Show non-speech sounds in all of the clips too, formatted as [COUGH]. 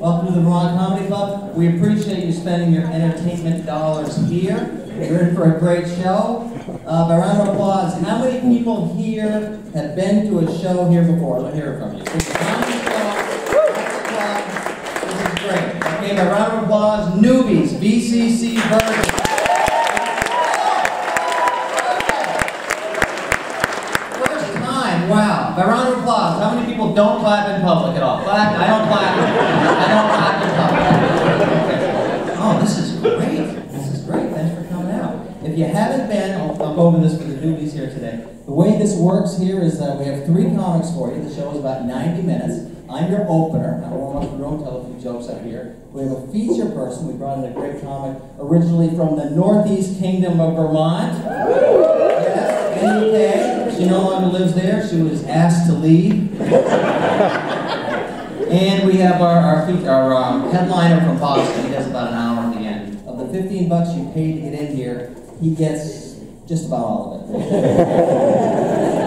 Welcome to the Vermont Comedy Club. We appreciate you spending your entertainment dollars here. We're in for a great show. Uh, by round of applause, how many people here have been to a show here before? Let me hear it from you. This is great. Okay, a round of applause, newbies, VCC version. First time, wow. By round of applause, how many people don't clap in public at all? Clap, I don't clap. I don't clap in public. Oh, this is great. This is great. Thanks for coming out. If you haven't been, I'll, go over this for the newbies here today. The way this works here is that we have three comics for you. The show is about 90 minutes. I'm your opener. I warm up the room, tell a few jokes up here. We have a feature person. We brought in a great comic originally from the Northeast Kingdom of Vermont. Yes, in the UK. She no longer lives there. She was asked to leave. and we have our, our, our um, headliner from Boston. He has about an hour at the end. Of the 15 bucks you paid to get in here, he gets just about all of it. [LAUGHS]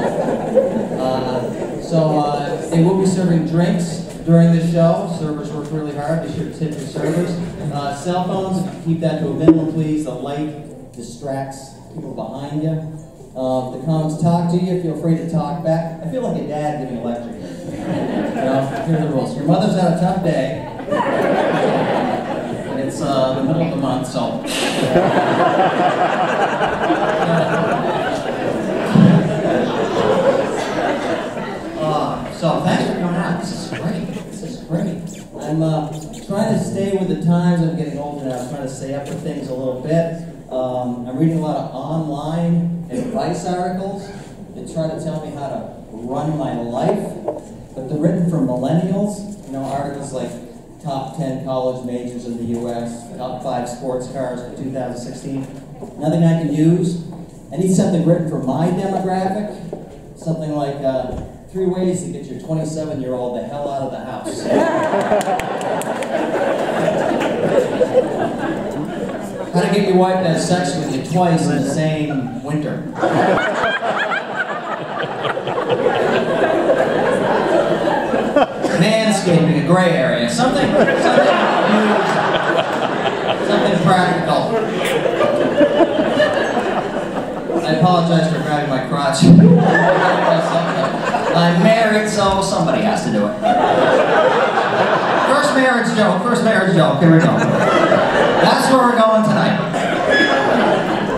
Uh, so uh, they will be serving drinks during the show. Servers work really hard. Be sure to tip your servers. Uh, cell phones, keep that to a minimum, please. The light distracts people behind you. If the comics talk to you, feel free to talk back. I feel like a dad giving a lecture here. You know, here are the rules. Your mother's had a tough day. And it's uh, the middle of the month, so. [LAUGHS] Uh, so thanks for coming out. This is great. This is great. I'm uh, trying to stay with the times. I'm getting older now. I'm trying to stay up with things a little bit. Um, I'm reading a lot of online advice articles that try to tell me how to run my life, but they're written for millennials. You know, articles like top 10 college majors in the U.S., top five sports cars for 2016. Nothing I can use. I need something written for my demographic. Something like uh, three ways to get your 27 year old the hell out of the house. [LAUGHS] How to get your wife to have sex with you twice in the same winter. Manscaping, a gray area. Something, something something practical. I apologize for grabbing my crotch. [LAUGHS] I'm married, so somebody has to do it. First marriage joke, first marriage joke, here we go. That's where we're going tonight.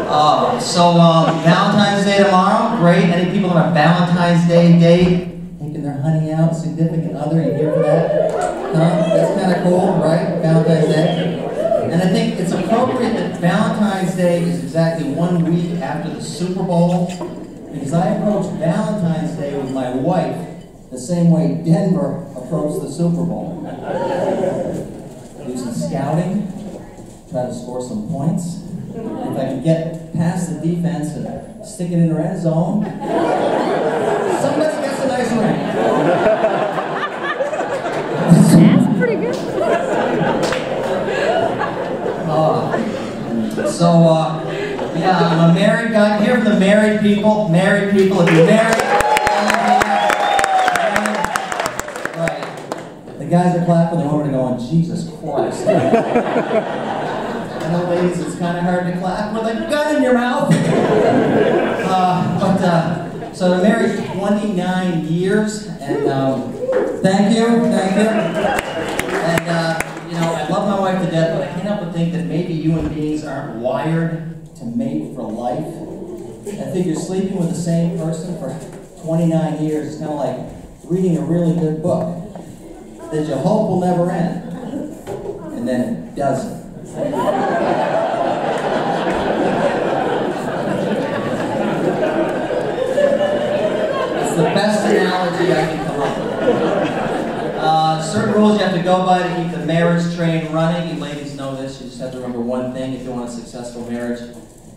Uh, so, um, Valentine's Day tomorrow, great. Any people on a Valentine's Day date? Taking their honey out, significant other, you here for that? Huh? That's kind of cool, right? Valentine's Day. And I think it's appropriate that Valentine's Day is exactly one week after the Super Bowl, because I approached Valentine's Day with my wife the same way Denver approached the Super Bowl. Do some scouting, try to score some points. If I can get past the defense and stick it in the red zone, somebody gets a nice ring. That's pretty good. Uh, so, uh, yeah, I'm a married guy. Here for the married people. Married people, if you're married. Right. The guys are clapping, the women are going, Jesus Christ. I know, ladies, it's kind of hard to clap with a gun in your mouth. [LAUGHS] Uh, but, uh, so I'm married 29 years, and um, thank you, thank you. And, uh, you know, I love my wife to death, but I can't help but think that maybe human beings aren't wired to mate for life. I think you're sleeping with the same person for 29 years It's kind of like reading a really good book that you hope will never end. And then it doesn't. It's the best analogy I can come up with. Uh, certain rules you have to go by to keep the marriage train running. You ladies know this. You just have to remember one thing if you want a successful marriage.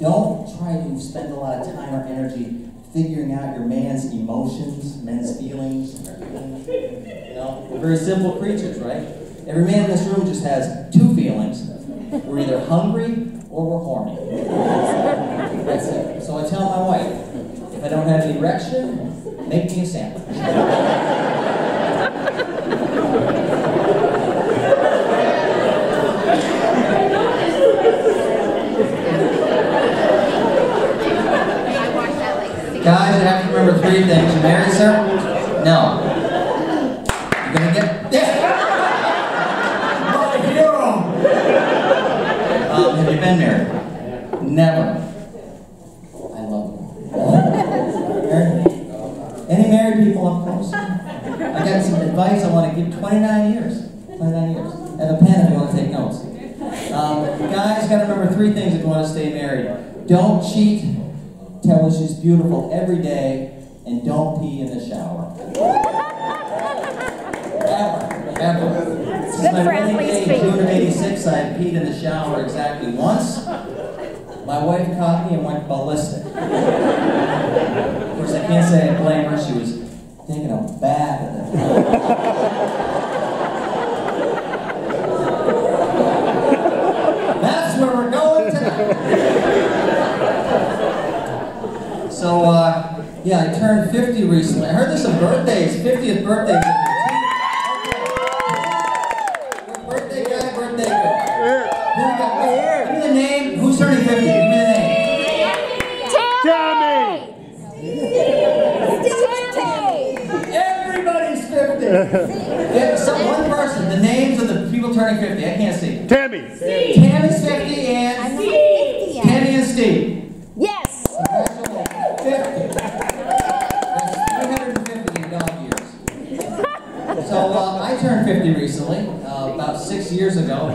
Don't try to spend a lot of time or energy figuring out your man's emotions, men's feelings. You know, we're very simple creatures, right? Every man in this room just has two feelings. We're either hungry or we're horny. That's it. So I tell my wife, if I don't have an erection, make me a sandwich. I watched that like six Guys, you have to remember three things. You married, sir? No. You're gonna get. Yeah! My hero! Um, have you been married? Never. I love married? [LAUGHS] Any married people up close? I got some advice I want to give 29 years. 29 years. And a pen if you want to take notes. Um, guys, got to remember three things if you want to stay married. Don't cheat. Tell her she's beautiful every day. And don't pee in the shower. Ever. Ever. Good for athlete's feet. June of 86, I had peed in the shower exactly once. My wife caught me and went ballistic. Of course, I can't say I blame her. She was taking a bath at the time. That's where we're going tonight. So, uh, yeah, I turned 50 recently. I heard there's some birthdays, 50th birthdays. Yeah, some, one person. The names of the people turning 50. I can't see. Tammy. Tammy's 50 and I'm not 50 yet. Tammy and Steve. Yes! Congratulations. 50. That's 350 in dog years. So uh, I turned 50 recently, uh, about six years ago.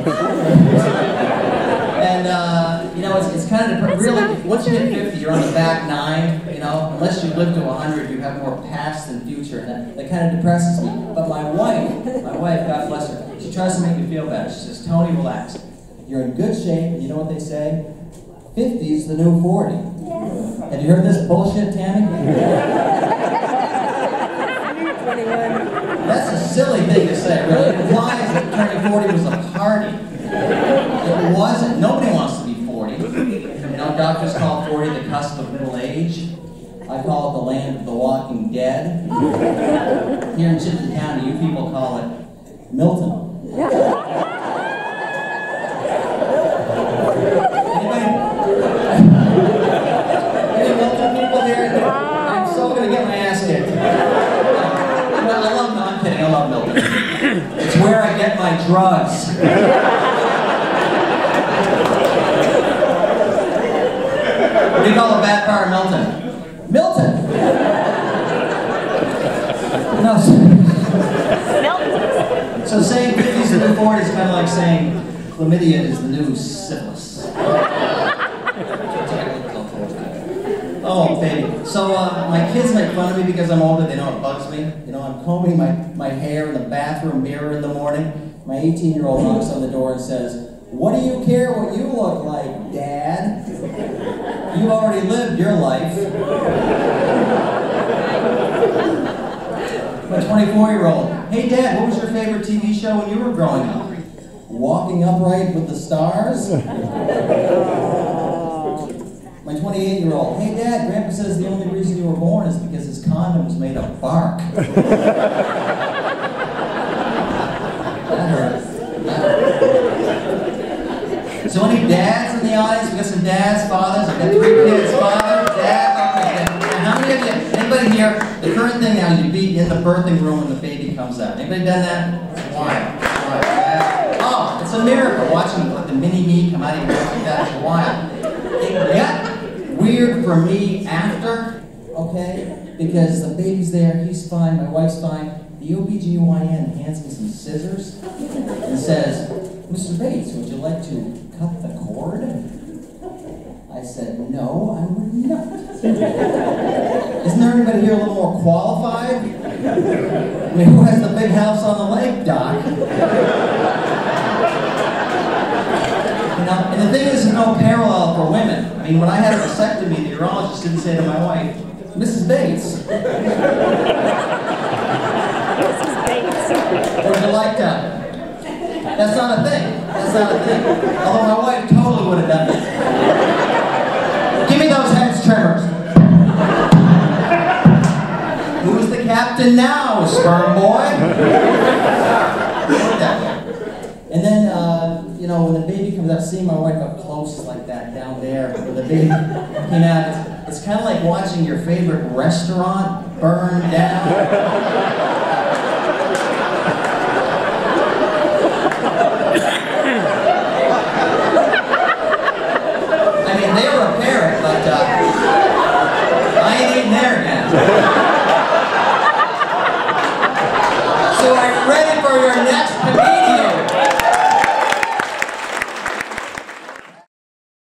and uh, you know, it's, it's kind of dep- really once you hit 50, you're on the back nine. You know, unless you live to 100, you have more past than future, and that, that kind of depresses me. But my wife, my wife, God bless her, she tries to make me feel better. She says, Tony, relax. You're in good shape, and you know what they say? 50's the new 40. Have you heard this bullshit, Tammy? [LAUGHS] That's a silly thing to say, really. It implies that turning 40 was a party. It wasn't. Nobody wants to be 40. Doctors call 40 the cusp of middle age. I call it the land of the walking dead. Here in Chittenden County, you people call it Milton. Milton people here? I'm so gonna get my ass. I love, I'm kidding, I love Milton. It's where I get my drugs. What do you call the bad of Milton? Milton! No, so, so saying 50s and 40s is kind of like saying chlamydia is the new syphilis. Oh, baby. So uh, my kids make fun of me because I'm older. They know it bugs me. You know, I'm combing my, my hair in the bathroom mirror in the morning. My 18 year old knocks on the door and says, What do you care what you look like, Dad? You already lived your life. My 24 year old, Hey, Dad, what was your favorite TV show when you were growing up? Walking Upright with the Stars? My 28 year old, hey dad, grandpa says the only reason you were born is because his condom was made of bark. [LAUGHS] that. So, any dads in the audience? We got some dads, fathers. I've three kids, father, dad. Okay, and how many of you, anybody here, the current thing now is you be in the birthing room when the baby comes out. Anybody done that? Why? Oh, it's a miracle watching the, the mini me come out of your like that. It's wild. It got weird for me after, okay? Because the baby's there, he's fine, my wife's fine. The OBGYN hands me some scissors and says, Mr. Bates, would you like to cut the cord? I said, no, I would not. [LAUGHS] Isn't there anybody here a little more qualified? I mean, who has the big house on the lake, Doc? You know, and the thing is, there's no parallel for women. I mean, when I had a vasectomy, the urologist didn't say to my wife, Mrs. Bates, Mrs. Bates. would you like to? That's not a thing. That's not a thing. Although my wife totally would have done that. Acting now, sperm boy. and then, uh, you know, when the baby comes out, seeing my wife up close like that down there, when the baby came out, it's kind of like watching your favorite restaurant burn down.